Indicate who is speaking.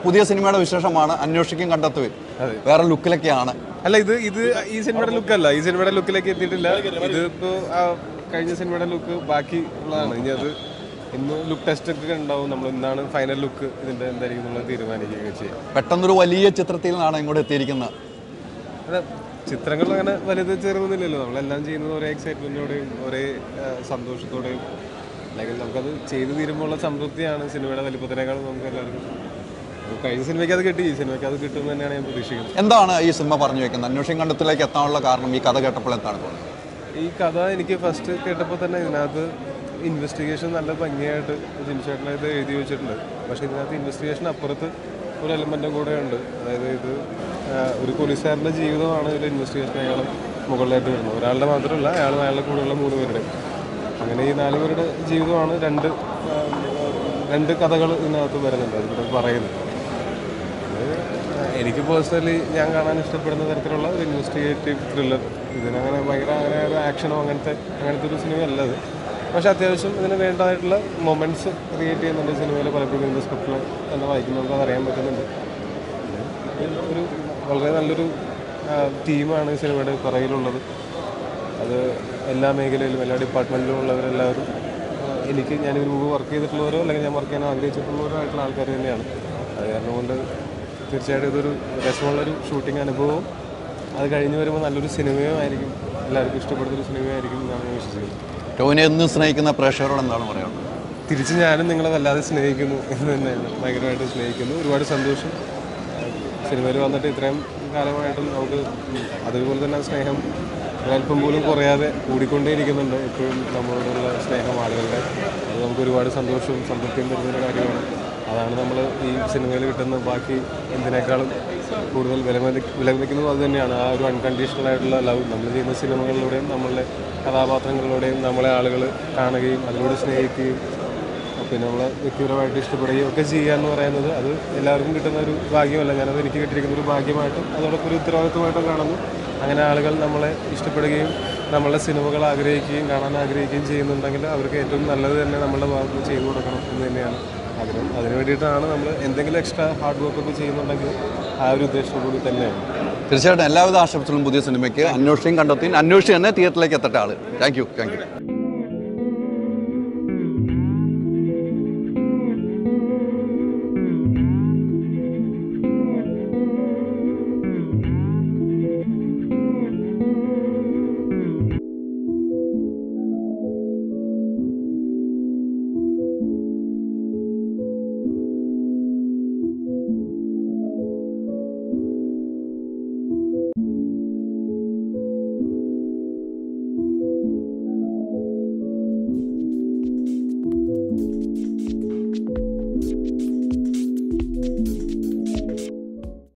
Speaker 1: പുതിയ സിനിമയുടെ വിശേഷമാണ് അന്വേഷിക്കും കണ്ടെത്തുവിൻ. വേറെ ലുക്കിലൊക്കെയാണ്.
Speaker 2: അല്ല ഇത് ഇത് ഈ സിനിമയുടെ ലുക്ക് അല്ല ഈ സിനിമയുടെ ലുക്കിലേക്ക് എത്തിയിട്ടില്ല. ഇത് ഇപ്പോ കഴിഞ്ഞ സിനിമയുടെ ലുക്ക് ബാക്കി ഉള്ളതാണ്. ഇനി അത് ഇന്ന് ലുക്ക് ടെസ്റ്റ് ഒക്കെ ഉണ്ടാവും. നമ്മൾ എന്താണ് ഫൈനൽ ലുക്ക് ഇതിന്റെ എന്തായിരിക്കും നമ്മൾ തീരുമാനിക്കുകയൊക്കെ ചെയ്യും.
Speaker 1: പെട്ടെന്നൊരു വലിയ ചിത്രത്തിൽ നിന്നാണ് ഇങ്ങോട്ട് എത്തിയിരിക്കുന്നത്.
Speaker 2: അതെ ചിത്രങ്ങൾ അങ്ങനെ വലുത് ചേർന്നില്ലല്ലോ നമ്മളെല്ലാം ചെയ്യുന്നത് ഒരേ എക്സൈറ്റ്മെന്റോടെയും ഒരേ സന്തോഷത്തോടെയും. അല്ലെങ്കിൽ നമുക്കത് ചെയ്തു തീരുമ്പോഴുള്ള സംതൃപ്തിയാണ് സിനിമയുടെ വലിപ്പത്തിനേക്കാളും നമുക്ക് എല്ലാവർക്കും കഴിഞ്ഞ സിനിമയ്ക്ക് അത് കിട്ടി. ഈ സിനിമയ്ക്ക് അത് കിട്ടും തന്നെയാണ് ഞാൻ പ്രതീക്ഷിക്കുന്നത്.
Speaker 1: എന്താണ് ഈ സിനിമ പറഞ്ഞു വെക്കുന്നത്? അന്വേഷണം കണ്ടെത്തിലേക്ക് എത്താനുള്ള കാരണം ഈ കഥ കേട്ടപ്പോൾ എന്താണ് തോന്നുന്നത്?
Speaker 2: ഈ കഥ എനിക്ക് ഫസ്റ്റ് കേട്ടപ്പോൾ തന്നെ ഇതിനകത്ത് ഇൻവെസ്റ്റിഗേഷൻ നല്ല ഭംഗിയായിട്ട് ജിൻഷേട്ടനെ ഇത് എഴുതി വെച്ചിട്ടുണ്ട്. പക്ഷേ ഇതിനകത്ത് ഇൻവെസ്റ്റിഗേഷൻ അപ്പുറത്ത് ഒരു എലമെന്റും കൂടെ ഉണ്ട്. അതായത് ഇത് ഒരു പോലീസുകാരന്റെ ജീവിതമാണ് ഇതിൽ ഇൻവെസ്റ്റിഗേഷൻ അയാൾ മുകളിലായിട്ട് വരുന്നത്. ഒരാളുടെ മാത്രമല്ല അയാൾ അയാളുടെ കൂടെയുള്ള മൂന്ന് പേരുടെ അങ്ങനെ ഈ നാല് പേരുടെ ജീവിതമാണ് രണ്ട് രണ്ട് കഥകൾ ഇതിനകത്ത് വരുന്നുണ്ട് അതിനകത്ത് പറയുന്നത്. എനിക്ക് പേഴ്സണലി ഞാൻ കാണാൻ ഇഷ്ടപ്പെടുന്ന തരത്തിലുള്ള ഒരു ഇൻവെസ്റ്റിഗേറ്റീവ് ത്രില്ലർ ഇതിനങ്ങനെ ഭയങ്കര അങ്ങനെ ഒരു ആക്ഷനോ അങ്ങനത്തെ അങ്ങനത്തെ ഒരു സിനിമ അല്ലത് പക്ഷെ അത്യാവശ്യം ഇതിന് വേണ്ടതായിട്ടുള്ള മൊമെന്റ്സ് ക്രിയേറ്റ് ചെയ്യുന്നുണ്ട്. സിനിമയിൽ പലപ്പോഴും ഇതിന്റെ സ്ക്രിപ്റ്റിൽ തന്നെ വായിക്കുന്നവർക്ക് അത് അറിയാൻ പറ്റുന്നുണ്ട്. ഒരു വളരെ നല്ലൊരു ടീമാണ് ഈ സിനിമയുടെ പുറകിലുള്ളത്. അത് എല്ലാ മേഖലയിലും എല്ലാ ഡിപ്പാർട്ട്മെന്റിലും ഉള്ളവരെല്ലാവരും എനിക്ക് ഞാൻ മുമ്പ് വർക്ക് ചെയ്തിട്ടുള്ളവരോ അല്ലെങ്കിൽ ഞാൻ വർക്ക് ചെയ്യാൻ ആഗ്രഹിച്ചിട്ടുള്ളവരോ ആയിട്ടുള്ള ആൾക്കാർ തന്നെയാണ്. അത് കാരണം കൊണ്ട് തീർച്ചയായിട്ടും ഇതൊരു രസമുള്ളൊരു ഷൂട്ടിംഗ് അനുഭവവും. അത് കഴിഞ്ഞ് വരുമ്പോൾ നല്ലൊരു സിനിമയും ആയിരിക്കും. എല്ലാവർക്കും ഇഷ്ടപ്പെടുന്നൊരു സിനിമയായിരിക്കും എന്നാണ് ഞാൻ വിശ്വസിക്കുന്നത്
Speaker 1: ടോനെ എന്നും സ്നേഹിക്കുന്ന പ്രേക്ഷകരോട് എന്താണ് പറയാനുള്ളത്?
Speaker 2: തിരിച്ച് ഞാനും നിങ്ങളെ വല്ലാതെ സ്നേഹിക്കുന്നു എന്ന് തന്നെയാണ് ഭയങ്കരമായിട്ട് സ്നേഹിക്കുന്നു. ഒരുപാട് സന്തോഷം. സിനിമയിൽ വന്നിട്ട് ഇത്രയും കാലമായിട്ടും നമുക്ക് അതുപോലെ തന്നെ സ്നേഹം ഒരല്പം പോലും കുറയാതെ കൂടിക്കൊണ്ടേയിരിക്കുന്നുണ്ട് ഇപ്പോഴും നമ്മളോടുള്ള സ്നേഹം ആളുകളുടെ. അത് നമുക്ക് ഒരുപാട് സന്തോഷവും സംതൃപ്തിയും തരുന്നൊരു കാര്യമാണ്. അതാണ് നമ്മൾ ഈ സിനിമയിൽ കിട്ടുന്ന ബാക്കി എന്തിനേക്കാളും കൂടുതൽ വിലമതി വിലമതിക്കുന്നത് അത് തന്നെയാണ്. ആ ഒരു അൺകണ്ടീഷണൽ ആയിട്ടുള്ള ലവ് നമ്മൾ ചെയ്യുന്ന സിനിമകളിലൂടെയും നമ്മളുടെ കഥാപാത്രങ്ങളിലൂടെയും നമ്മളെ ആളുകൾ കാണുകയും അതിലൂടെ സ്നേഹിക്കുകയും പിന്നെ നമ്മളെ വ്യക്തിപരമായിട്ട് ഇഷ്ടപ്പെടുകയും ഒക്കെ ചെയ്യുക എന്ന് പറയുന്നത് അത് എല്ലാവർക്കും കിട്ടുന്ന ഒരു ഭാഗ്യമല്ല. ഞാനത് എനിക്ക് കിട്ടിയിരിക്കുന്ന ഒരു ഭാഗ്യമായിട്ടും അതോടൊപ്പം ഒരു ഉത്തരവാദിത്വമായിട്ടും കാണുന്നു. അങ്ങനെ ആളുകൾ നമ്മളെ ഇഷ്ടപ്പെടുകയും നമ്മളുടെ സിനിമകൾ ആഗ്രഹിക്കുകയും കാണാൻ ആഗ്രഹിക്കുകയും ചെയ്യുന്നുണ്ടെങ്കിൽ അവർക്ക് ഏറ്റവും നല്ലത് തന്നെ നമ്മളുടെ ഭാഗത്ത് ചെയ്തു കൊടുക്കണം എന്ന് തന്നെയാണ്. ആഗ്രഹം അതിന് വേണ്ടിയിട്ടാണ് നമ്മൾ എന്തെങ്കിലും എക്സ്ട്രാ ഹാർഡ് വർക്ക് ഒക്കെ ചെയ്യുന്നുണ്ടെങ്കിൽ ആ ഒരു ഉദ്ദേശത്തോടു കൂടി തന്നെയാണ്.
Speaker 1: തീർച്ചയായിട്ടും എല്ലാവിധ ആശംസകളും പുതിയ സിനിമയ്ക്ക്. അന്വേഷിച്ചും കണ്ടെത്തി. അന്വേഷിച്ച് തന്നെ തിയേറ്ററിലേക്ക് എത്തട്ടെ ആൾ താങ്ക് യു താങ്ക് യു